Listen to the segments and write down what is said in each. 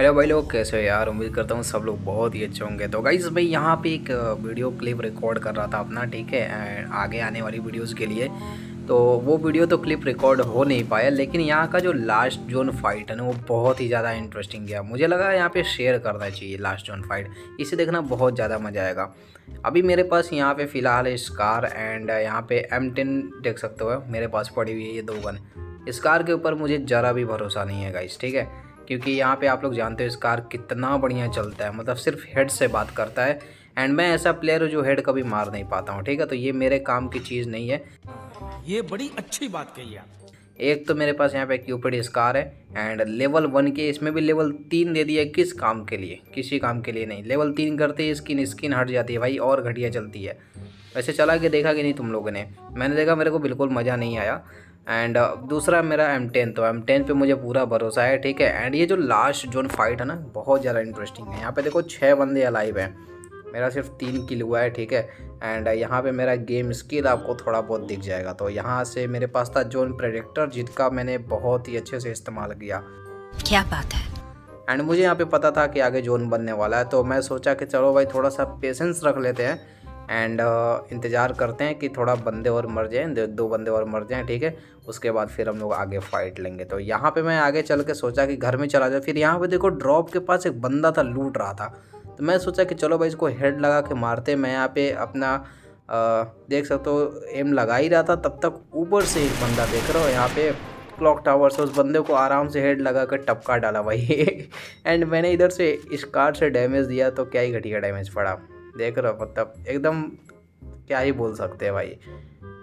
Hello भाई लोग, कैसे हो यार? उम्मीद करता हूँ सब लोग बहुत ही अच्छे होंगे। तो गाइज़ भाई यहाँ पे एक वीडियो क्लिप रिकॉर्ड कर रहा था अपना, ठीक है? आगे आने वाली वीडियोस के लिए। तो वो वीडियो तो क्लिप रिकॉर्ड हो नहीं पाया, लेकिन यहाँ का जो लास्ट जोन फाइट है ना, वो बहुत ही ज़्यादा इंटरेस्टिंग गया। मुझे लगा यहाँ पे शेयर करना चाहिए लास्ट जोन फाइट इसे देखना बहुत ज़्यादा मज़ा आएगा। अभी मेरे पास यहाँ पे फ़िलहाल स्कार एंड यहाँ पे एम टेन देख सकते हो मेरे पास पड़ी हुई है ये दो गन स्कार के ऊपर मुझे ज़रा भी भरोसा नहीं है गाइस ठीक है? क्योंकि यहाँ पे आप लोग जानते हो इस कार कितना बढ़िया चलता है। मतलब सिर्फ़ हेड से बात करता है। एंड मैं ऐसा प्लेयर हूँ जो हेड कभी मार नहीं पाता हूँ ठीक है? तो ये मेरे काम की चीज़ नहीं है। ये बड़ी अच्छी बात कही आप। एक तो मेरे पास यहाँ पे क्यूपिड स्कार है। एंड लेवल वन के इसमें भी लेवल तीन दे दिया किस काम के लिए? किसी काम के लिए नहीं। लेवल तीन करते ही स्किन स्किन हट जाती है भाई और घटिया चलती है। वैसे चला के देखा कि नहीं तुम लोगों ने? मैंने देखा मेरे को बिल्कुल मज़ा नहीं आया। एंड uh, दूसरा मेरा एम टेन तो एम टेन पर मुझे पूरा भरोसा है ठीक है? एंड ये जो लास्ट जोन फाइट है ना बहुत ज़्यादा इंटरेस्टिंग है। यहाँ पे देखो छः बंदे अलाइव हैं। मेरा सिर्फ़ तीन किल हुआ है ठीक है? एंड uh, यहाँ पे मेरा गेम स्किल आपको थोड़ा बहुत दिख जाएगा। तो यहाँ से मेरे पास था जोन प्रेडिक्टर जिसका मैंने बहुत ही अच्छे से इस्तेमाल किया। क्या बात है? एंड मुझे यहाँ पे पता था कि आगे जोन बनने वाला है तो मैं सोचा कि चलो भाई थोड़ा सा पेशेंस रख लेते हैं। एंड uh, इंतज़ार करते हैं कि थोड़ा बंदे और मर जाएँ दो बंदे और मर जाएँ ठीक है? उसके बाद फिर हम लोग आगे फाइट लेंगे। तो यहाँ पे मैं आगे चल के सोचा कि घर में चला जाए। फिर यहाँ पे देखो ड्रॉप के पास एक बंदा था लूट रहा था। तो मैं सोचा कि चलो भाई इसको हेड लगा के मारते मैं यहाँ पे अपना आ, देख सकते हो एम लगा ही रहा था। तब तक ऊपर से एक बंदा देख रहे हो यहाँ पे क्लॉक टावर से उस बंदे को आराम से हेड लगा कर टपका डाला भाई। एंड मैंने इधर से इस कार से डैमेज दिया तो क्या ही घटिया डैमेज पड़ा। देख रहे हो मतलब एकदम क्या ही बोल सकते हैं भाई।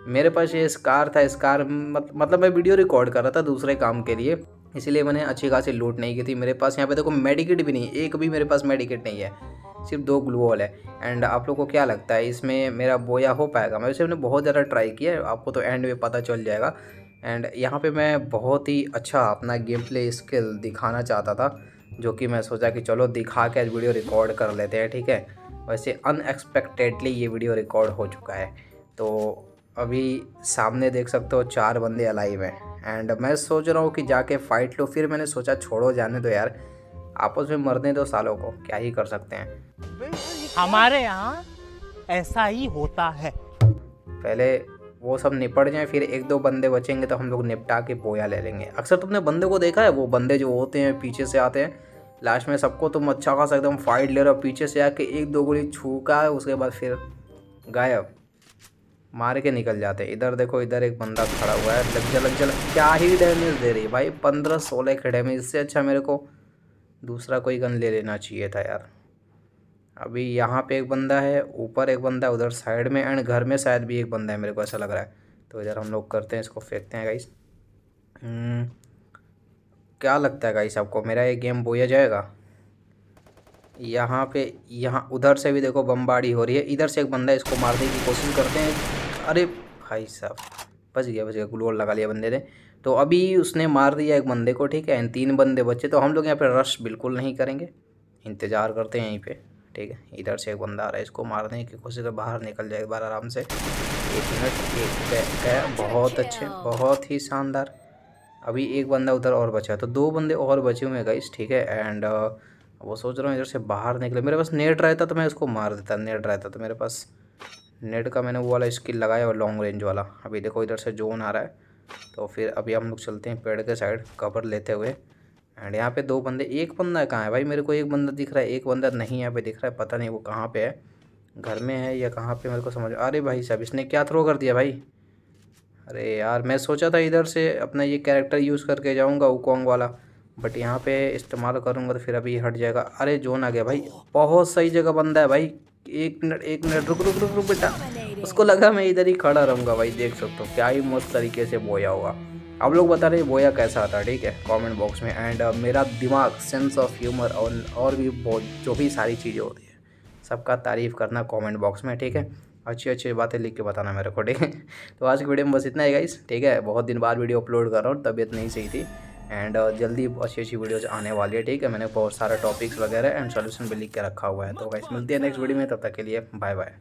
मेरे पास ये स्कार था स्कार मत, मतलब मैं वीडियो रिकॉर्ड कर रहा था दूसरे काम के लिए इसीलिए मैंने अच्छी खासी लूट नहीं की थी मेरे पास। यहाँ पे देखो मेडिकेट भी नहीं एक भी मेरे पास मेडिकेट नहीं है सिर्फ़ दो ग्लूवॉल है। एंड आप लोग को क्या लगता है इसमें मेरा बोया हो पाएगा? मैं वैसे मैंने बहुत ज़्यादा ट्राई किया आपको तो एंड में पता चल जाएगा। एंड यहाँ पे मैं बहुत ही अच्छा अपना गेम प्ले स्किल दिखाना चाहता था जो कि मैं सोचा कि चलो दिखा के आज वीडियो रिकॉर्ड कर लेते हैं ठीक है? वैसे अनएक्सपेक्टेडली ये वीडियो रिकॉर्ड हो चुका है। तो अभी सामने देख सकते हो चार बंदे अलाइव हैं। एंड मैं सोच रहा हूँ कि जाके फ़ाइट लो फिर मैंने सोचा छोड़ो जाने दो यार। आपस में मरने दो सालों को क्या ही कर सकते हैं। हमारे यहाँ ऐसा ही होता है। पहले वो सब निपट जाए फिर एक दो बंदे बचेंगे तो हम लोग निपटा के बोया ले लेंगे। अक्सर तुमने बंदे को देखा है? वो बंदे जो होते हैं पीछे से आते हैं लास्ट में सबको तुम अच्छा खासा एकदम फाइट ले रहे हो। पीछे से आके एक दो गोली छूका, उसके बाद फिर गायब। मार के निकल जाते इधर देखो, इधर एक बंदा खड़ा हुआ है। लग जा लग जा क्या ही डैमेज दे रही है भाई। पंद्रह सोलह के डैमेज इससे अच्छा मेरे को दूसरा कोई गन ले लेना चाहिए था यार। अभी यहाँ पे एक बंदा है, ऊपर एक बंदा है, उधर साइड में एंड घर में शायद भी एक बंदा है मेरे को ऐसा लग रहा है। तो इधर हम लोग करते हैं, इसको फेंकते हैं गाइस क्या लगता है गाइस आपको? मेरा ये गेम बोया जाएगा? यहाँ पे यहाँ उधर से भी देखो बमबाड़ी हो रही है। इधर से एक बंदा इसको मारने की कोशिश करते हैं। अरे भाई साहब बच गया बच गया ग्लोल लगा लिया बंदे ने। तो अभी उसने मार दिया एक बंदे को ठीक है? तीन बंदे बच्चे तो हम लोग यहाँ पे रश बिल्कुल नहीं करेंगे। इंतज़ार करते हैं यहीं पे ठीक है? इधर से एक बंदा आ रहा है इसको मारने की कोशिश कर बाहर निकल जाए एक बार आराम से। एक मिनट एक बहुत अच्छे बहुत ही शानदार। अभी एक बंदा उधर और बचा है तो दो बंदे और बचे हुए हैं गाइस ठीक है? एंड uh, वो सोच रहा हूँ इधर से बाहर निकले। मेरे पास नेट रहता तो मैं इसको मार देता नेट रहता तो मेरे पास नेट का मैंने वो वाला स्किल लगाया और लॉन्ग रेंज वाला। अभी देखो इधर से जोन आ रहा है तो फिर अभी हम लोग चलते हैं पेड़ के साइड कवर लेते हुए। एंड यहाँ पे दो बंदे एक बंदा कहाँ है भाई? मेरे को एक बंदा दिख रहा है एक बंदा नहीं यहाँ पे दिख रहा है पता नहीं वो कहाँ पे है। घर में है या कहाँ पे मेरे को समझ अरे भाई साहब इसने क्या थ्रो कर दिया भाई? अरे यार मैं सोचा था इधर से अपना ये कैरेक्टर यूज़ करके जाऊँगा उकोंग वाला बट यहाँ पे इस्तेमाल करूँगा तो फिर अभी हट जाएगा। अरे जोन आ गया भाई बहुत सही जगह बंदा है भाई। एक मिनट एक मिनट रुक रुक रुक रुक बेटा। उसको लगा मैं इधर ही खड़ा रहूँगा भाई देख सकते हो क्या ही मस्त तरीके से बोया होगा। आप लोग बता रहे बोया कैसा आता ठीक है? कमेंट बॉक्स में। एंड uh, मेरा दिमाग सेंस ऑफ़ ह्यूमर और भी बहुत जो भी सारी चीज़ें होती है सबका तारीफ़ करना कमेंट बॉक्स में ठीक है? अच्छी अच्छी बातें लिख के बताना मेरे को ठीक है? तो आज की वीडियो में बस इतना ही गाइस ठीक है? बहुत दिन बाद वीडियो अपलोड कर रहा हूँ तबीयत नहीं सही थी। एंड uh, जल्दी अच्छी अच्छी वीडियोज़ आने वाली है ठीक है? मैंने बहुत सारे टॉपिक्स वगैरह एंड सोल्यूशन भी लिख के रखा हुआ है। तो गाइस मिलती है नेक्स्ट वीडियो में तब तक के लिए बाय बाय